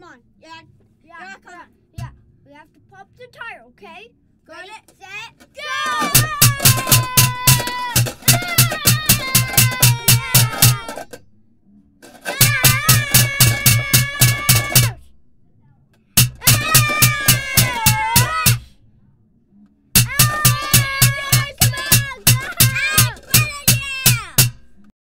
Come on. Yeah. Yeah, Yeah, come yeah, on. yeah. We have to pop the tire, okay? Got Ready, it. Set, Go.